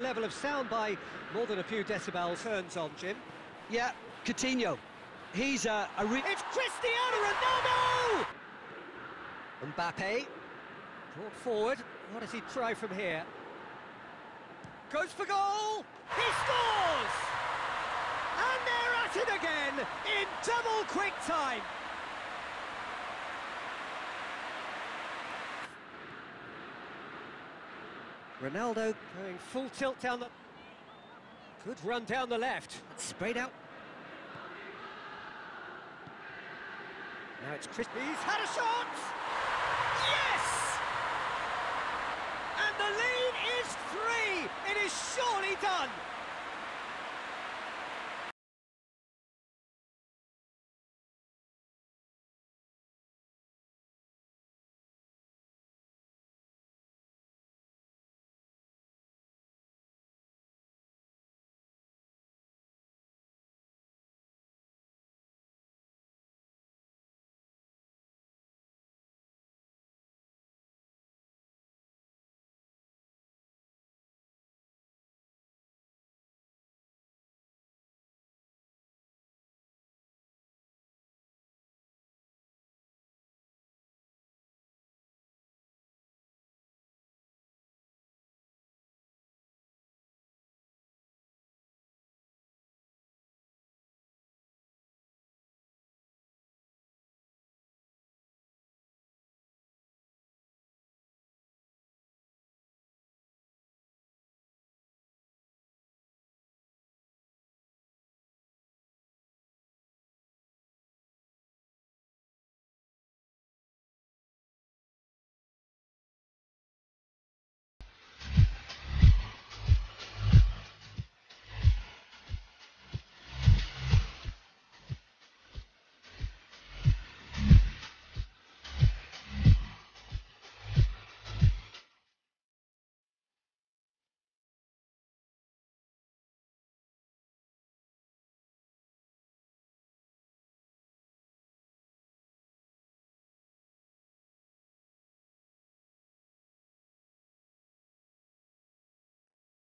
Level of sound by more than a few decibels turns on, Jim. Yeah, Coutinho. He's a, a re- It's Cristiano Ronaldo! Mbappe, brought forward. What does he try from here? Goes for goal! He scores! And they're at it again in double quick time. Ronaldo going full tilt down the... Good run down the left. Sprayed out. Now it's Chris. He's had a shot! Yes! And the lead is three! It is